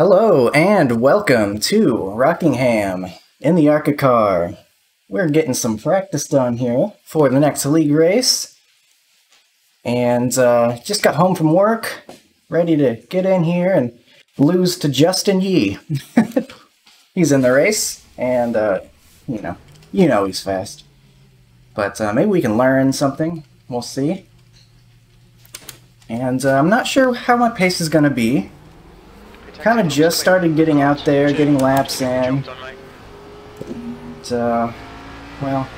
Hello and welcome to Rockingham in the ARCA car. We're getting some practice done here for the next league race. And uh, just got home from work, ready to get in here and lose to Justin Yee. he's in the race, and uh, you know, you know he's fast. But uh, maybe we can learn something. We'll see. And uh, I'm not sure how my pace is going to be. Kind of just started getting out there, getting laps in. And, uh, well,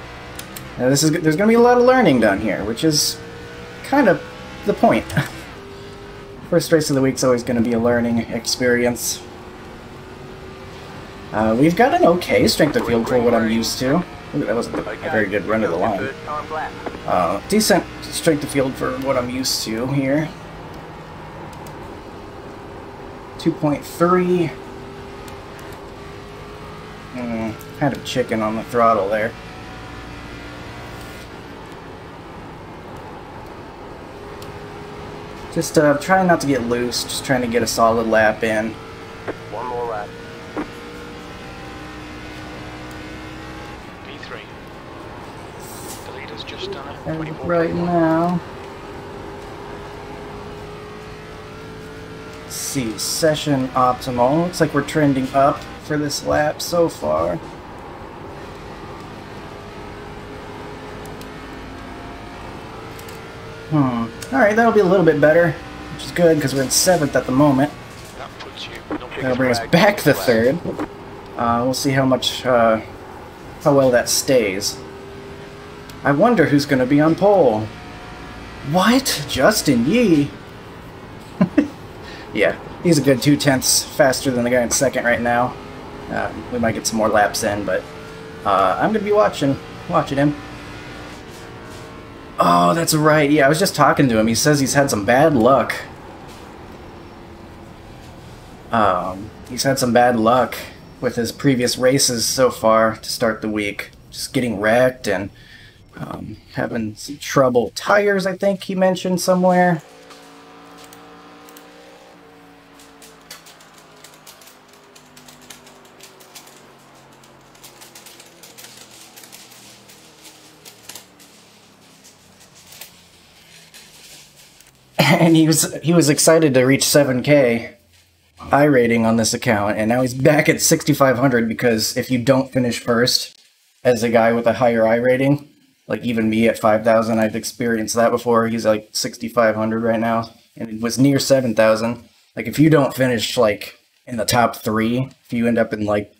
this is there's going to be a lot of learning done here, which is kind of the point. First race of the week's always going to be a learning experience. Uh, we've got an okay strength of field for what I'm used to. Ooh, that wasn't a very good run of the line. Uh, decent strength of field for what I'm used to here. 2.3. Mm, kind of chicken on the throttle there. Just uh, trying not to get loose, just trying to get a solid lap in. One more lap. P3. The leader's just done it. Right now. See, session optimal. Looks like we're trending up for this lap so far. Hmm. Alright, that'll be a little bit better, which is good because we're in seventh at the moment. That puts you. That'll bring us back to third. Uh, we'll see how much, uh, how well that stays. I wonder who's going to be on pole. What? Justin Yee? Yeah, he's a good two tenths faster than the guy in second right now. Uh, we might get some more laps in, but uh, I'm going to be watching, watching him. Oh, that's right. Yeah, I was just talking to him. He says he's had some bad luck. Um, he's had some bad luck with his previous races so far to start the week. Just getting wrecked and um, having some trouble. Tires, I think he mentioned somewhere. And he was he was excited to reach 7k iRating on this account, and now he's back at 6,500 because if you don't finish first as a guy with a higher iRating, like even me at 5,000, I've experienced that before. He's like 6,500 right now, and it was near 7,000. Like if you don't finish like in the top three, if you end up in like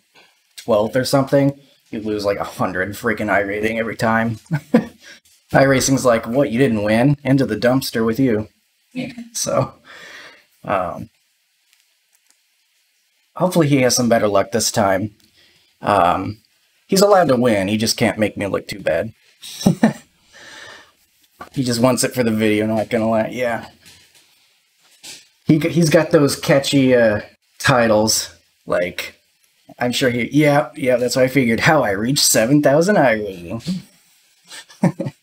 12th or something, you lose like a hundred freaking iRating every time. iRacing's like, what? You didn't win? Into the dumpster with you. So, um, hopefully he has some better luck this time. Um, he's allowed to win. He just can't make me look too bad. he just wants it for the video. Not gonna lie. Yeah. He, he's got those catchy uh, titles like. I'm sure he. Yeah, yeah. That's what I figured. How I reached seven thousand iRating.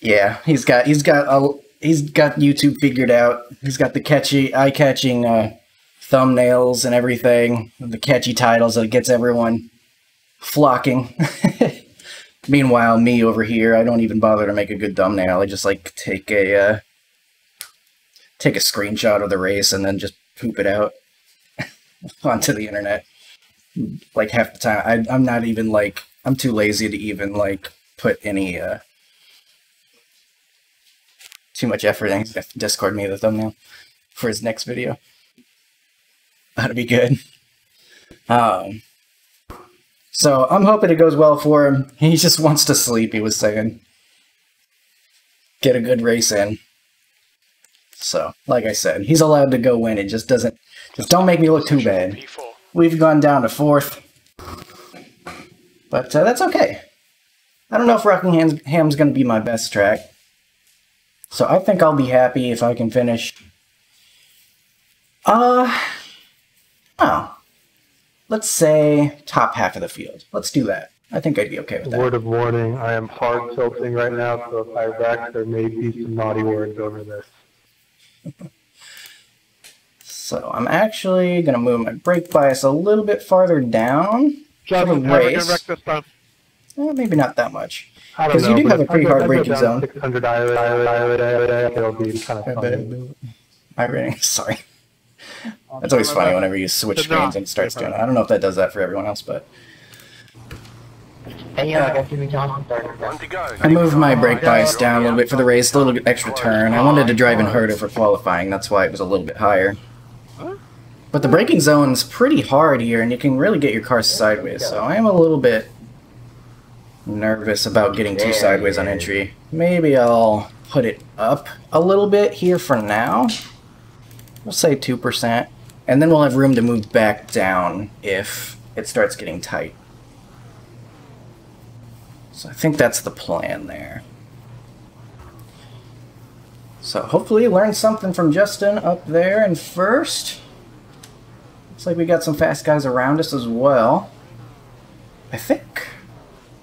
Yeah, he's got he's got a he's got YouTube figured out. He's got the catchy eye catching uh, thumbnails and everything, the catchy titles that gets everyone flocking. Meanwhile, me over here, I don't even bother to make a good thumbnail. I just like take a uh, take a screenshot of the race and then just poop it out onto the internet. Like half the time, I, I'm not even like I'm too lazy to even like put any uh, too much effort. and He's gonna Discord me the thumbnail for his next video. That'd be good. Um, so I'm hoping it goes well for him. He just wants to sleep. He was saying, get a good race in. So, like I said, he's allowed to go win. It just doesn't. Just don't make me look too bad. We've gone down to fourth, but uh, that's okay. I don't know if Rockingham's ham's going to be my best track. So I think I'll be happy if I can finish. Uh, oh, let's say top half of the field. Let's do that. I think I'd be okay with that. Word of warning, I am hard tilting right now, so if I wreck, there may be some naughty words over this. so I'm actually going to move my brake bias a little bit farther down for the race. Well, maybe not that much. Because you do have a pretty hard braking zone. 600 it'll be kind of fun. iRating, sorry. That's always funny whenever you switch screens and it starts doing it. I don't know if that does that for everyone else, but... I moved my brake bias down a little bit for the race, a little bit extra turn. I wanted to drive in harder for qualifying, that's why it was a little bit higher. But the braking zone's pretty hard here, and you can really get your car sideways, so I am a little bit nervous about getting too sideways on entry. Maybe I'll put it up a little bit here for now. We'll say 2%, and then we'll have room to move back down if it starts getting tight. So I think that's the plan there. So hopefully learn something from Justin up there and first. Looks like we got some fast guys around us as well. I think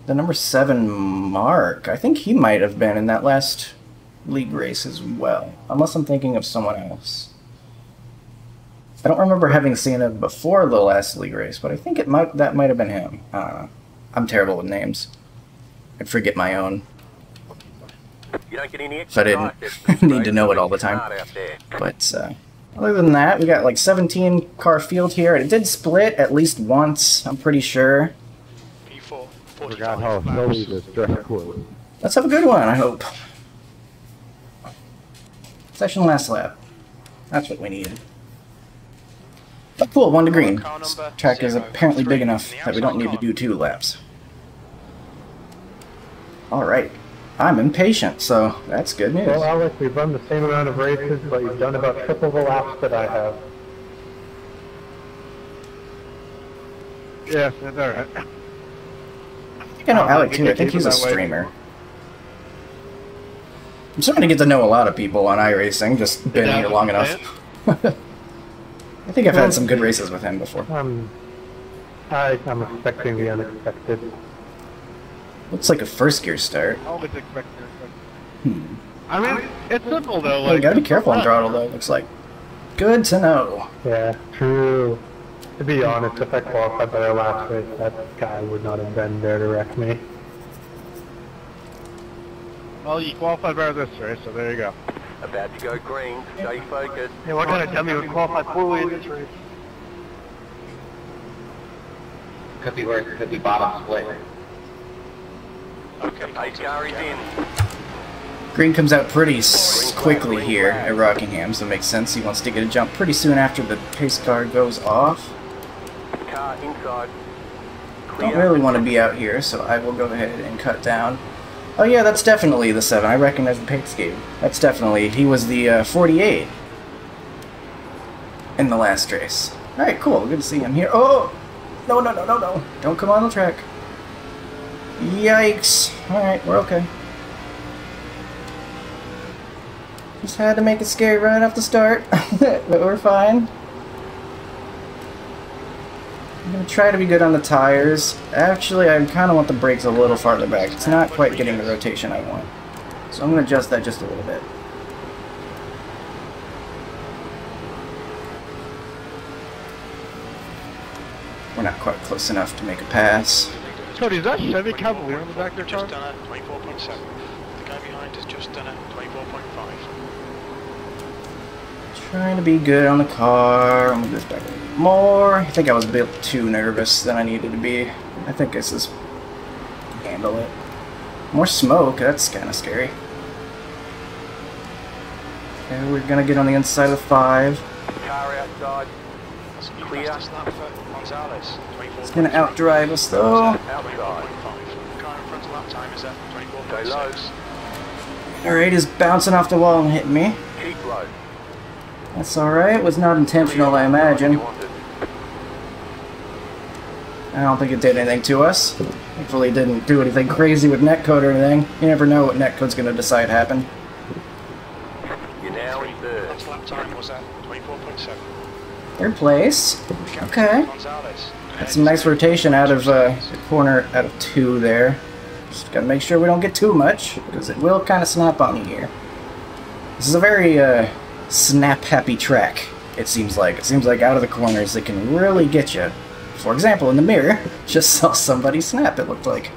the number seven Marc, I think he might have been in that last league race as well. Unless I'm thinking of someone else. I don't remember having seen him before the last league race, but I think it might that might have been him. I don't know. I'm terrible with names. I forget my own. You don't get any so I didn't need to know it all the time. But uh, other than that, we got like 17 car field here. It did split at least once, I'm pretty sure. Forgot how snowy this track was. Let's have a good one, I hope. Session last lap. That's what we needed. But cool, one to green. This track is apparently big enough that we don't need to do two laps. Alright. I'm impatient, so that's good news. Well, Alec, we've run the same amount of races, but you've done about triple the laps that I have. Yeah, that's alright. I think I know Alec too. I think he's a streamer. I'm starting to get to know a lot of people on iRacing, just been here long enough. I think I've had some good races with him before. Um, I, I'm expecting the unexpected. Looks like a first gear start. Always expect Hmm. I mean, it's simple though. Like, you gotta be careful on throttle though. Looks like. Good to know. Yeah, true. To be honest, if I qualified by the last race, that guy would not have been there to wreck me. Well, you qualified better this race, so there you go. About to go green. Stay focused. Yeah, what kind of dummy would qualify poorly in this race? Could be worse. Could be bottom split. Okay, pace car is in. Green comes out pretty quickly here at Rockingham, so it makes sense. He wants to get a jump pretty soon after the pace car goes off. Car inside. Don't really want to be out here, so I will go ahead and cut down. Oh yeah, that's definitely the 7. I recognize the paint scheme. That's definitely... He was the uh, 48 in the last race. Alright, cool. Good to see him here. Oh! No, no, no, no, no. Don't come on the track. Yikes. Alright, we're okay. Just had to make it scary right off the start, but we're fine. I'm going to try to be good on the tires. Actually, I kind of want the brakes a little farther back. It's not quite getting the rotation I want. So I'm going to adjust that just a little bit. We're not quite close enough to make a pass. Cody, is that Chevy Cavalier in the back there, Just done a 24.7. The guy behind has just done a 24.5. Trying to be good on the car. I'm gonna this back a little more. I think I was a bit too nervous than I needed to be. I think I just handle it. More smoke, that's kind of scary. Okay, we're gonna get on the inside of the five. Car outside. Clear. Gonzalez. It's gonna outdrive us though. Alright, he's bouncing off the wall and hitting me. That's alright, It was not intentional I imagine. I don't think it did anything to us. Hopefully it didn't do anything crazy with netcode or anything. You never know what netcode's going to decide happen. You're now in third. Last lap time was at 24.7. Third place. Okay. Gonzalez. Got some nice rotation out of uh, the corner out of two there. Just gotta make sure we don't get too much, because it will kind of snap on you here. This is a very uh, snap-happy track, it seems like. It seems like out of the corners they can really get you. For example, in the mirror, just saw somebody snap, it looked like.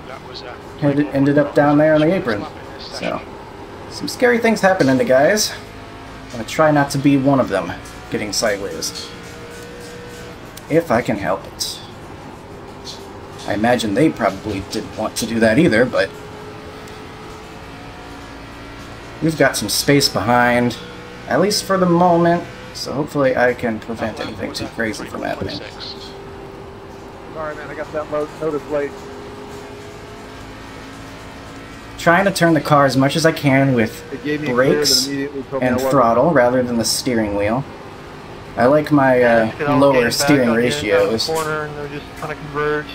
Ended, ended up down there on the apron. So, some scary things happening to guys. I'm gonna try not to be one of them, getting sideways. If I can help it. I imagine they probably didn't want to do that either, but... We've got some space behind, at least for the moment, so hopefully I can prevent anything too crazy from happening. Sorry, man, I got that notice late. Trying to turn the car as much as I can with It gave me a clear brakes that immediately told me I and wasn't- throttle rather than the steering wheel. I like my uh, lower steering on the inside of the ratios, Corner and they're just kind of converged.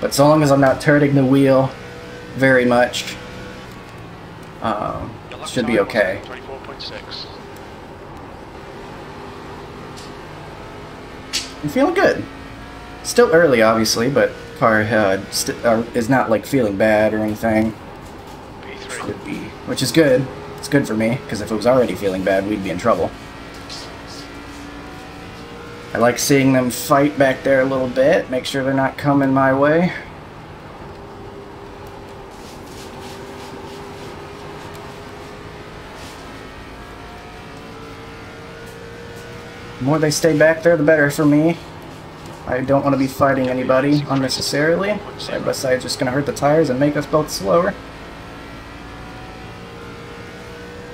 but so long as I'm not turning the wheel very much, um, should be okay. I'm feeling good. Still early, obviously, but car uh, uh, is not like feeling bad or anything. P3. Could be, which is good. It's good for me because if it was already feeling bad, we'd be in trouble. I like seeing them fight back there a little bit. Make sure they're not coming my way. The more they stay back there, the better for me. I don't want to be fighting anybody unnecessarily. Side by side is just going to hurt the tires and make us both slower.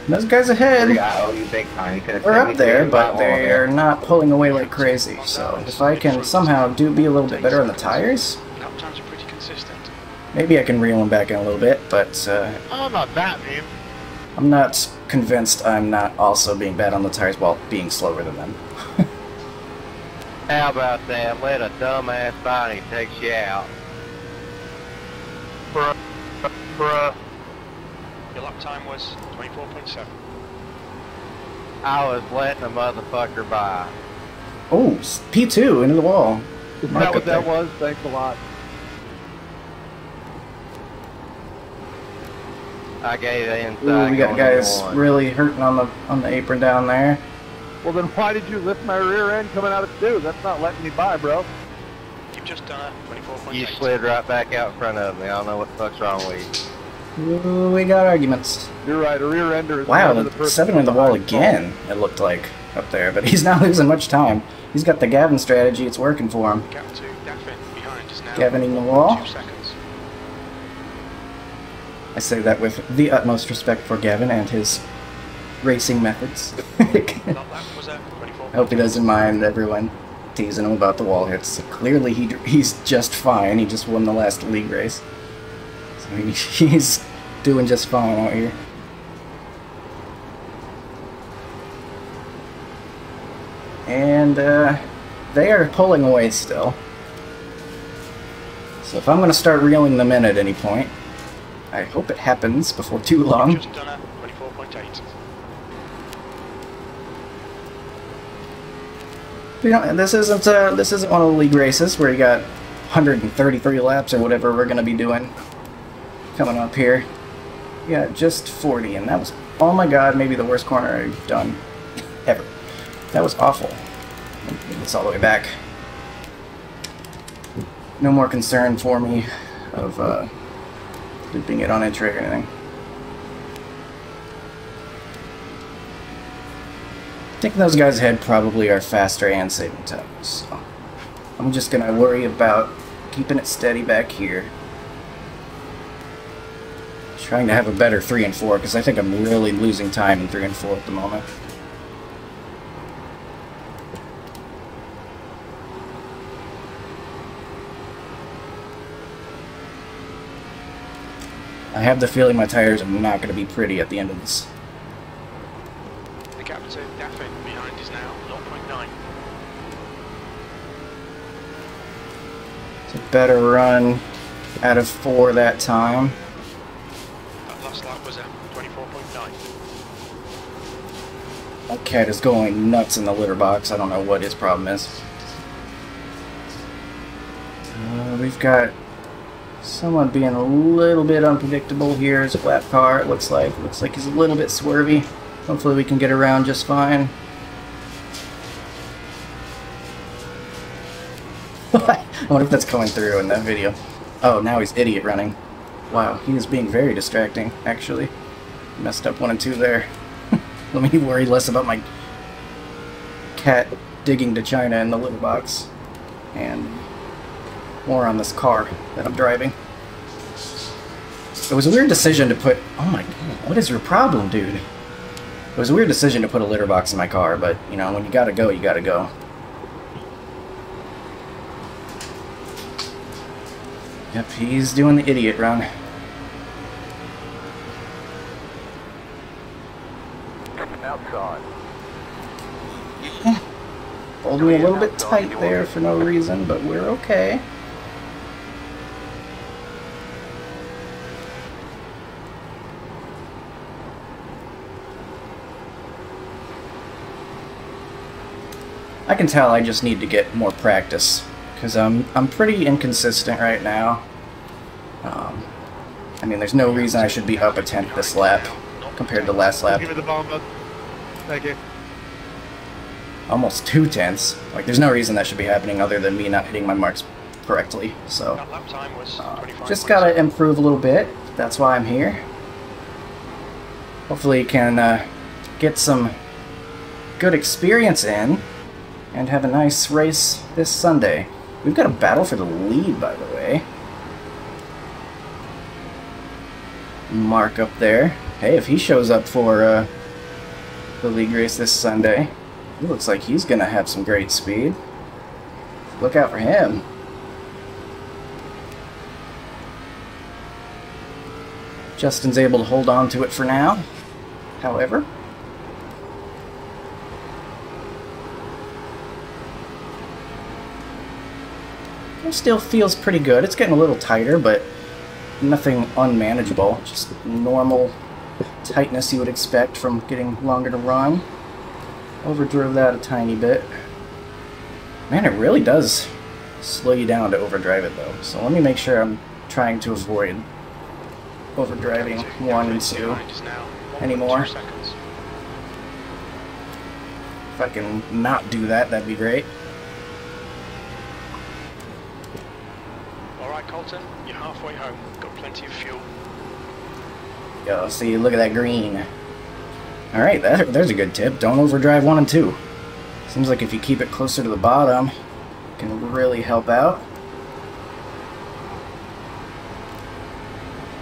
Those guys ahead I owe you big time. You could have are up there, but butthole they're not pulling away like crazy. So if I can somehow do be a little bit better on the tires, Lap times are pretty consistent. maybe I can reel them back in a little bit. But uh, Oh, not that, man. I'm not convinced I'm not also being bad on the tires while being slower than them. How about that? Let a dumbass Bonnie take you out. Bruh. Bruh. Your lap time was 24.7. I was letting a motherfucker by. Oh, s- P2 into the wall. Is Marc that what that there. was? Thanks a lot. I gave the inside. Ooh, we got guys one. really hurting on the on the apron down there. Well, then why did you lift my rear end coming out of two? That's not letting me by, bro. You've just done a 24.8. You slid right back out in front of me. I don't know what the fuck's wrong with you. Ooh, we got arguments. You're right. A rear ender is Wow, the the person seven in the wall behind fault. again. It looked like up there, but he's not losing much time. He's got the Gavin strategy. It's working for him. Gap to Daffin behind is now Gavin in the wall. two seconds. I say that with the utmost respect for Gavin and his racing methods. That lap was at 24. I hope he doesn't mind everyone teasing him about the wall hits. Clearly, he he's just fine. He just won the last league race, so he, he's doing just fine out here. And uh, they are pulling away still. So if I'm going to start reeling them in at any point, I hope it happens before too long. Just done a 24.8. You know, this isn't uh, this isn't one of the league races where you got 133 laps or whatever we're gonna be doing coming up here. Yeah, just 40, and that was oh my god, maybe the worst corner I've done ever. That was awful. It's all the way back. No more concern for me of uh, looping it on a entry or anything. Taking those guys ahead probably are faster and saving time, so I'm just gonna worry about keeping it steady back here. Trying to have a better 3 and 4, because I think I'm really losing time in 3 and 4 at the moment. I have the feeling my tires are not going to be pretty at the end of this. To Daffin behind is now 0.9. It's a better run out of four that time. That last lap was a 24.9. That cat is going nuts in the litter box. I don't know what his problem is. Uh, we've got someone being a little bit unpredictable here. Is a flat car, it looks like. Looks like he's a little bit swervy. Hopefully we can get around just fine. I wonder if that's coming through in that video. Oh, now he's idiot running. Wow, he is being very distracting, actually. Messed up one and two there. Let me worry less about my cat digging to China in the litter box. And more on this car that I'm driving. It was a weird decision to put... Oh my god, what is your problem, dude? It was a weird decision to put a litter box in my car, but, you know, when you gotta go, you gotta go. Yep, he's doing the idiot run. Outside. Me a little bit tight there for no reason, but we're okay. I can tell I just need to get more practice because I'm I'm pretty inconsistent right now. Um, I mean, there's no reason I should be up a tenth this lap compared to last lap. Give me the bomb, bud. Thank you. Almost two tenths. Like, there's no reason that should be happening other than me not hitting my marks correctly. So, That lap time was uh, just gotta improve a little bit. That's why I'm here. Hopefully, can uh, get some good experience in and have a nice race this Sunday. We've got a battle for the lead, by the way. Marc up there. Hey, if he shows up for uh, the league race this Sunday, he looks like he's gonna have some great speed. Look out for him. Justin's able to hold on to it for now, however. It still feels pretty good. It's getting a little tighter, but nothing unmanageable. Just normal tightness you would expect from getting longer to run. Overdrove that a tiny bit. Man, it really does slow you down to overdrive it though. So let me make sure I'm trying to avoid overdriving one and two. Behind is now 1.2 anymore. If I can not do that, that'd be great. All right, Colton, you're halfway home. Got plenty of fuel. Yo, see, look at that green. Alright, that, there's a good tip. Don't overdrive one and two. Seems like if you keep it closer to the bottom, it can really help out.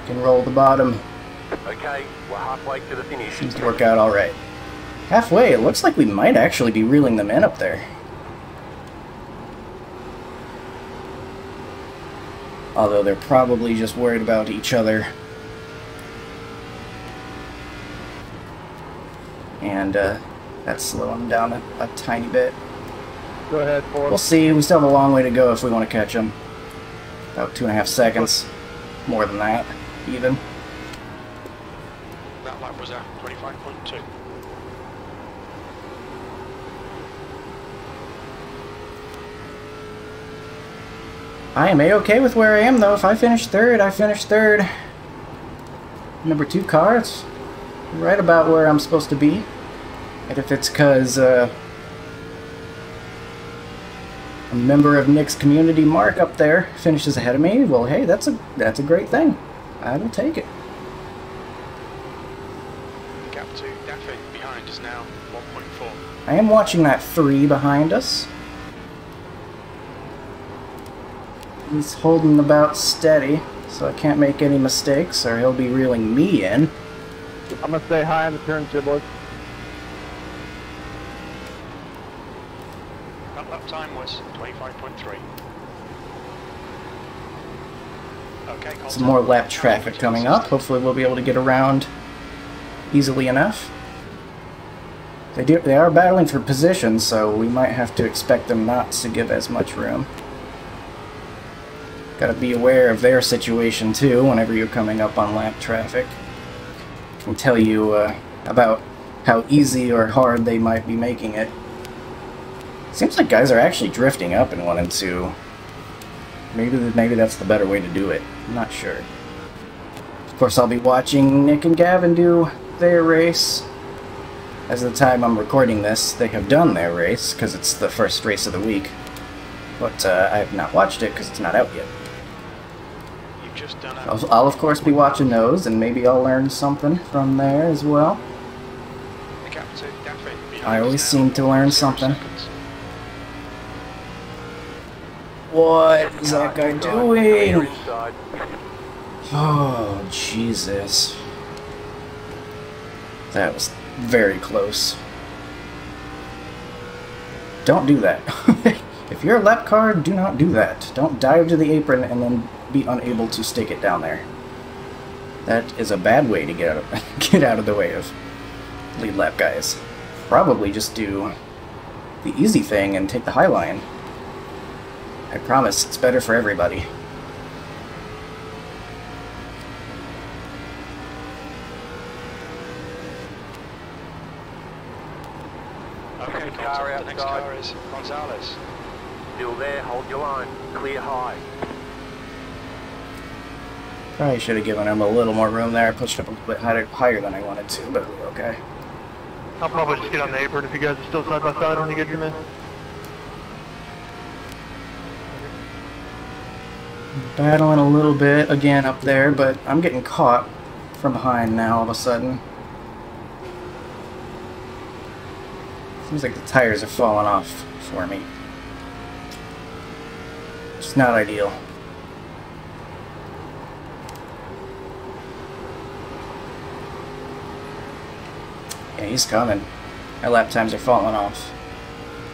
Can roll the bottom. Okay, we're halfway to the finish. Seems to work out alright. Halfway, it looks like we might actually be reeling them in up there. Although they're probably just worried about each other. And uh, that's slowing them down a, a tiny bit. Go ahead, Ford. We'll see. We still have a long way to go if we want to catch them. About two and a half seconds. More than that, even. That lap was a 25.2. I am a-okay with where I am, though. If I finish third, I finish third. Number two car, it's right about where I'm supposed to be. And if it's because uh, a member of Nick's community, Marc, up there, finishes ahead of me, well, hey, that's a that's a great thing. I will take it. Gap to Daffy behind is now 1.4. I am watching that three behind us. He's holding about steady, so I can't make any mistakes, or he'll be reeling me in. I'm gonna stay high on the turn, boys. That lap time was 25.3. Okay. Some more lap traffic coming up. Hopefully we'll be able to get around easily enough. They do they are battling for position, so we might have to expect them not to give as much room. Gotta be aware of their situation too whenever you're coming up on lap traffic. Can tell you uh, about how easy or hard they might be making it. Seems like guys are actually drifting up in one and two. Maybe maybe that's the better way to do it. I'm not sure. Of course, I'll be watching Nick and Gavin do their race. As of the time I'm recording this, they have done their race because it's the first race of the week. But uh, I have not watched it because it's not out yet. Just done I'll, I'll of course be watching those, and maybe I'll learn something from there as well. the gap to Gaffin. behind I always seem to learn something. What is that guy doing? Oh, Jesus. That was very close. Don't do that. if you're a lap car, do not do that. Don't dive to the apron and then be unable to stick it down there. That is a bad way to get out of, get out of the way of lead lap guys. Probably just do the easy thing and take the high line. I promise, it's better for everybody. Okay, car Gonzalez, the next car is Gonzalez. Still there, hold your line. Clear high. Probably should have given him a little more room there. I pushed up a bit higher, higher than I wanted to, but okay. I'll probably just get on the apron if you guys are still side by side when you get your in. Battling a little bit again up there, but I'm getting caught from behind now all of a sudden. Seems like the tires are falling off for me. It's not ideal. Yeah, he's coming. My lap times are falling off.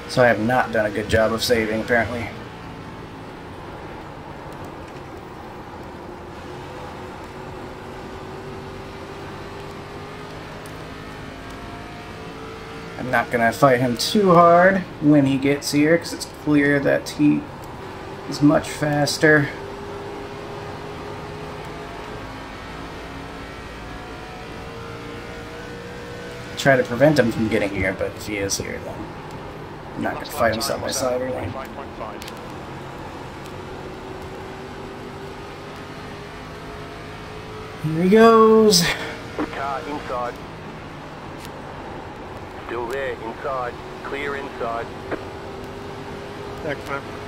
So I have not done a good job of saving, apparently. I'm not gonna fight him too hard when he gets here, because it's clear that he is much faster. Try to prevent him from getting here, but if he is here, then I'm not gonna fight him side by side or anything. Here he goes. Car inside. Still there, inside. Clear inside. Excellent.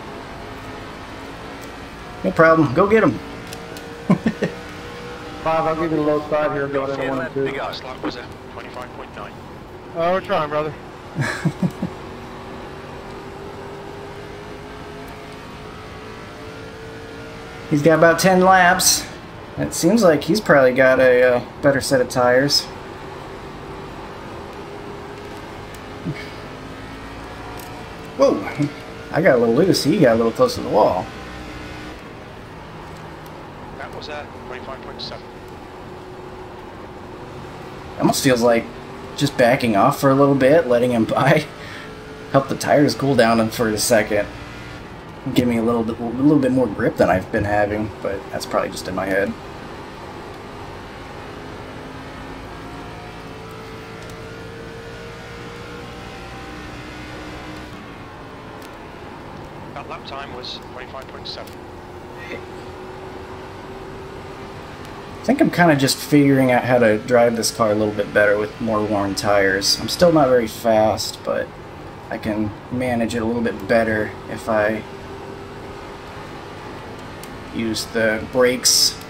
No problem. Go get him. Five, I'll give you the low side here, going in Ten one and to two. go. Last lap was a 25.9. Oh, we're trying, brother. He's got about 10 laps. It seems like he's probably got a uh, better set of tires. Whoa! I got a little loose. He got a little close to the wall. That was a 25.7. Almost feels like just backing off for a little bit, letting him by, help the tires cool down for a second. Give me a little bit, a little bit more grip than I've been having, but that's probably just in my head. That lap time was 25.7. I think I'm kind of just figuring out how to drive this car a little bit better with more worn tires. I'm still not very fast, but I can manage it a little bit better if I use the brakes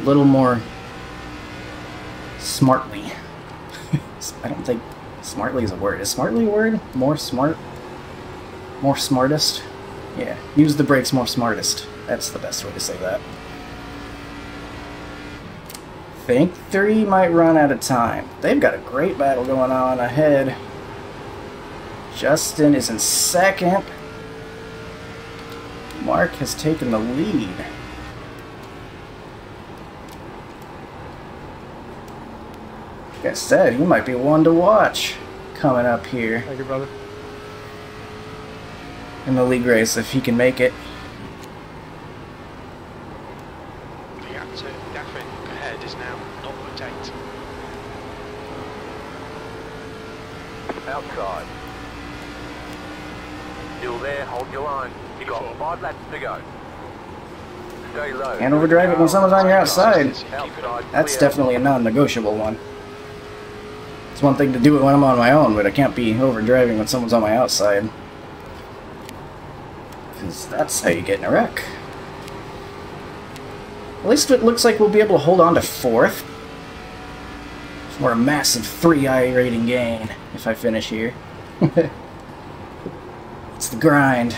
a little more smartly. I don't think smartly is a word. Is smartly a word? More smart? More smartest? Yeah, use the brakes more smartest. That's the best way to say that think three might run out of time. They've got a great battle going on ahead. Justin is in second. Marc has taken the lead. Like I said, he might be one to watch coming up here Thank you, brother. in the league race if he can make it. to Gaffin, ahead is now 0.8. Outside. Still there, hold your line. You got five laps to go. Stay low. And overdrive it when someone's on your outside. That's definitely a non-negotiable one. It's one thing to do it when I'm on my own, but I can't be overdriving when someone's on my outside. Because that's how you get in a wreck. At least it looks like we'll be able to hold on to fourth. For a massive 3i rating gain if I finish here. it's the grind.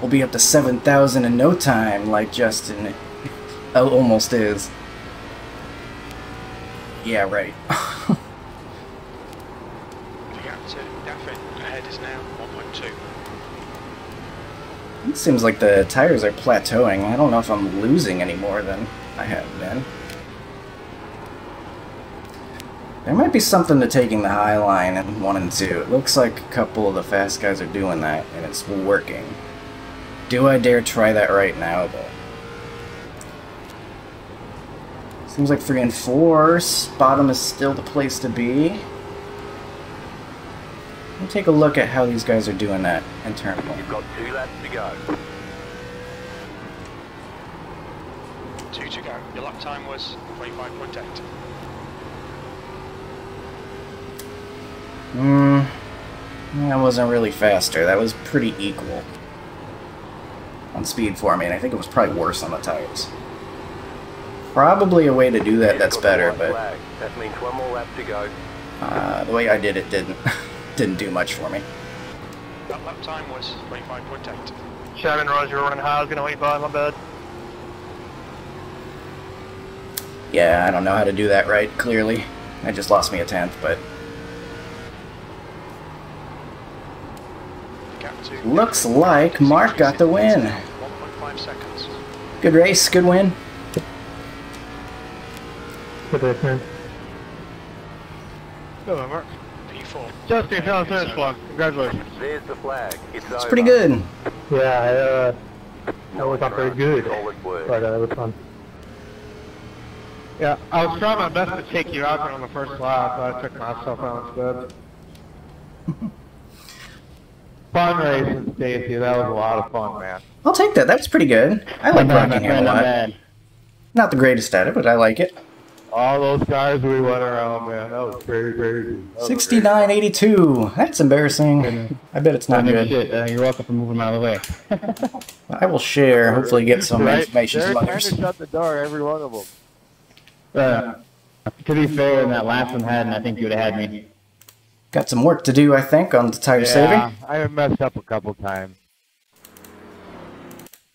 We'll be up to 7,000 in no time, like Justin almost is. Yeah, right. The gap to Gaffin, ahead is now 1.2. It seems like the tires are plateauing. I don't know if I'm losing any more than I have been. There might be something to taking the high line in 1 and 2. It looks like a couple of the fast guys are doing that, and it's working. Do I dare try that right now, though? Seems like 3 and 4. Bottom is still the place to be. Let me take a look at how these guys are doing that internally. You've got two laps to go. Two to go. Your lap time was 25.8. Hmm. That wasn't really faster. That was pretty equal on speed for me, and I think it was probably worse on the tires. Probably a way to do that You've that's got the better, but. That means one more lap to go. uh, the way I did it didn't didn't do much for me. That lap time was 25.8. Shannon Roger running high. I was gonna wait by my bed. Yeah, I don't know how to do that right. Clearly, I just lost me a tenth, but The gap to looks like Marc got the win. It's now 1.5 seconds. Good race, good win. Good race, man. Hello, Marc. P4. Justin, you're on finish line. Congratulations. There's the flag. It's, It's pretty good. Yeah, uh, that was not very good, Solid work. but uh, it was fun. Yeah, I was trying my best to take you out there on the first lap, but I took myself out instead. fun racing, Stacy. That was a lot of fun, man. I'll take that. That was pretty good. I like Rockingham a lot. Not the greatest at it, but I like it. All those guys we went around, man. That was very, very good. That 6982. That's embarrassing. I bet it's not good. Shit, uh, you're welcome for moving out of the way. I will share, hopefully get some Right? information They're trying to shut the door, every one of them. Uh, to be fair, in that last one had, and I think you would have had me. Got some work to do, I think, on the tire saving. I have messed up a couple times.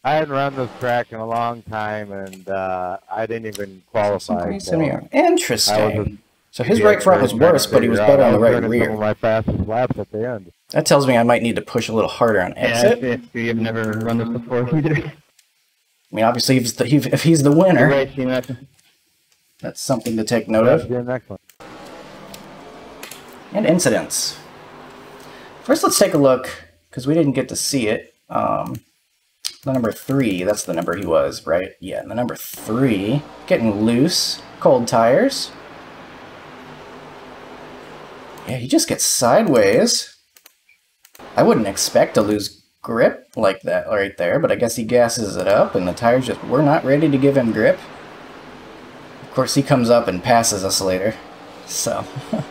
I hadn't run this track in a long time, and uh, I didn't even qualify. So in here. Interesting. So his Yeah, right front was worse, but he was better on the right turn in Some of rear. my fastest laps at the end. That tells me I might need to push a little harder on exit. if, if you've never run this before either. I mean, obviously, if he's the, if he's the winner, Right, that's something to take note That's of. And incidents. First, let's take a look, because we didn't get to see it. Um, the number three, that's the number he was, right? Yeah, the number three, getting loose, cold tires. Yeah, he just gets sideways. I wouldn't expect to lose grip like that right there, but I guess he gasses it up, and the tires just were not ready to give him grip. Of course, he comes up and passes us later, so...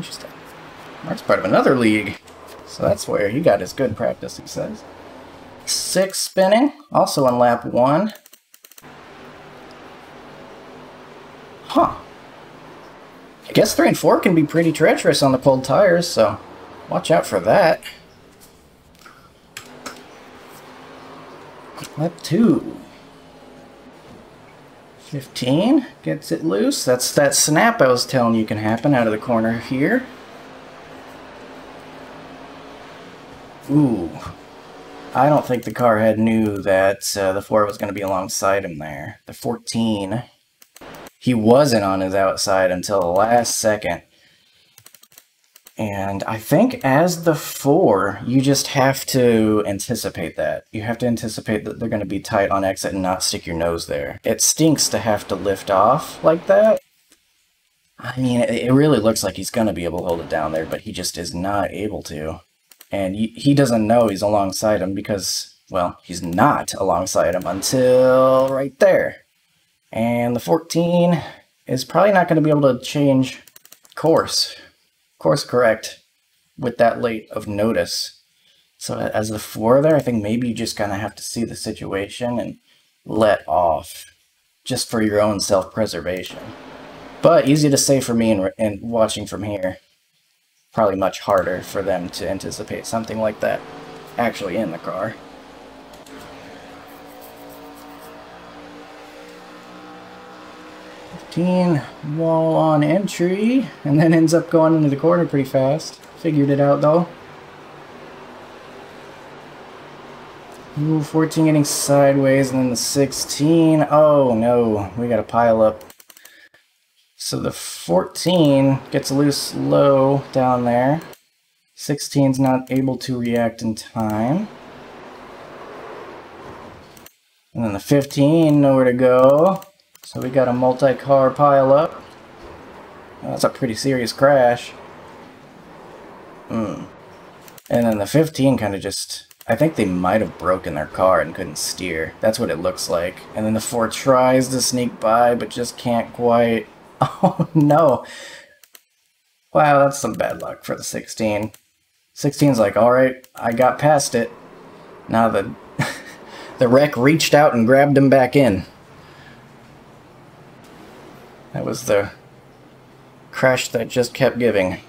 Interesting. Marc's part of another league. So that's where he got his good practice, he says. Six spinning, also on lap one. Huh. I guess three and four can be pretty treacherous on the cold tires, so watch out for that. Lap two. 15 gets it loose. That's that snap I was telling you can happen out of the corner here. Ooh. I don't think the car head knew that uh, the 4 was going to be alongside him there. The 14. He wasn't on his outside until the last second. And I think as the four, you just have to anticipate that. You have to anticipate that they're going to be tight on exit and not stick your nose there. It stinks to have to lift off like that. I mean, it, really looks like he's going to be able to hold it down there, but he just is not able to. And he doesn't know he's alongside him because, well, he's not alongside him until right there. And the 14 is probably not going to be able to change course course correct with that late of notice. So as the four there, I think maybe you just kind of have to see the situation and let off just for your own self-preservation. But easy to say for me and, and watching from here. Probably much harder for them to anticipate something like that actually in the car. 15, wall on entry, and then ends up going into the corner pretty fast. Figured it out though. Ooh, 14 getting sideways, and then the 16. Oh no, we got a pile up. So the 14 gets loose low down there. 16's not able to react in time. And then the 15, nowhere to go. So we got a multi-car pile up. That's a pretty serious crash. Hmm. And then the 15 kind of just... I think they might have broken their car and couldn't steer. That's what it looks like. And then the 4 tries to sneak by, but just can't quite. Oh, no. Wow, that's some bad luck for the 16. 16's like, alright, I got past it. Now the, the wreck reached out and grabbed him back in. That was the crash that just kept giving.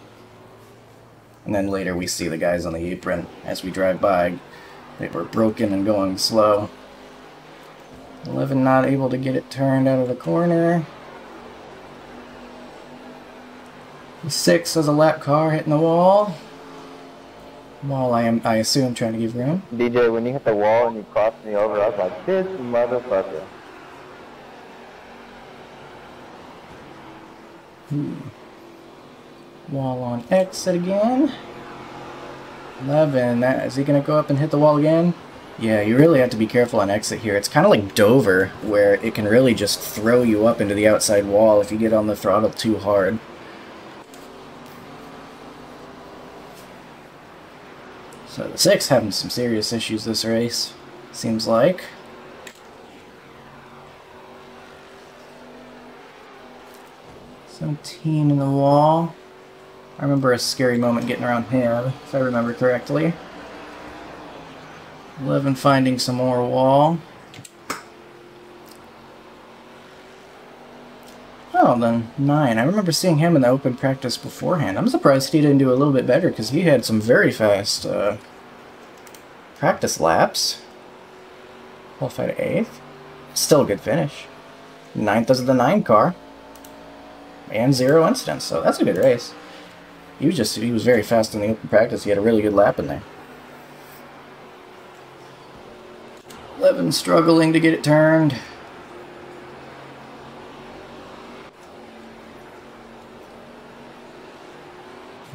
And then later we see the guys on the apron as we drive by. They were broken and going slow. 11 not able to get it turned out of the corner. 6 has a lap car hitting the wall. Wall, I am, I assume, trying to give room. DJ, when you hit the wall and you crossed me over, I was like, this motherfucker. Hmm. Wall on exit again. 11. That, is he going to go up and hit the wall again? Yeah, you really have to be careful on exit here. It's kind of like Dover, where it can really just throw you up into the outside wall if you get on the throttle too hard. So the 6 having some serious issues this race, seems like. 17 in the wall. I remember a scary moment getting around him, if I remember correctly. 11 finding some more wall. Oh, then 9. I remember seeing him in the open practice beforehand. I'm surprised he didn't do a little bit better, because he had some very fast uh, practice laps. Qualified 8th. Still a good finish. 9th is the 9 car and zero incidents, so that's a good race. He was just, he was very fast in the open practice. He had a really good lap in there. 11 struggling to get it turned.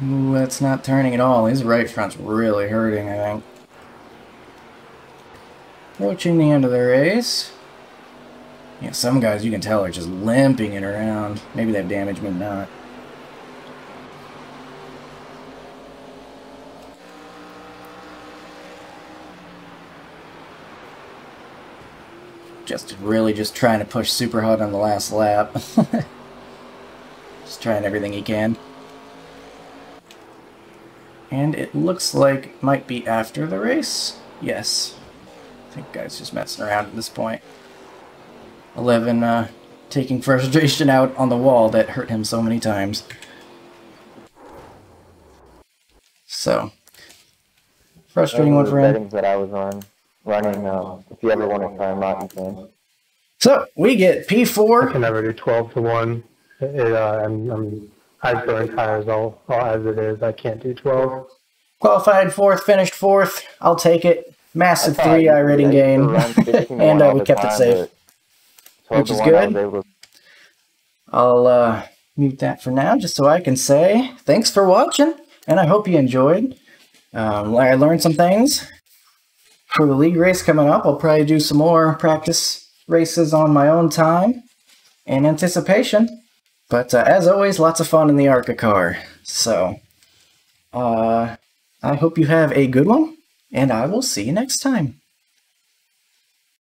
Ooh, that's not turning at all. His right front's really hurting, I think. Approaching the end of the race. Yeah, some guys you can tell are just limping it around. Maybe they have damage, maybe not. Just really just trying to push super hard on the last lap. just trying everything he can. And it looks like might be after the race. Yes. I think guy's just messing around at this point. 11 uh, taking frustration out on the wall that hurt him so many times. So, frustrating one for him. settings that I was on running. Um, if you ever want to try them out, you. So we get P4. I can P4. never do 12 to 1. It, uh, I'm, I'm, I've burned tires all, all as it is. I can't do 12. Qualified fourth, finished fourth. I'll take it. Massive three I I used rating to gain. run 15 to and uh, we kept it time, safe. But 12 Which is 1 I was good. to I'll uh, mute that for now just so I can say thanks for watching. and I hope you enjoyed. Um, I learned some things for the league race coming up. I'll probably do some more practice races on my own time in anticipation. But uh, as always, lots of fun in the ARCA car. So, uh, I hope you have a good one, and I will see you next time.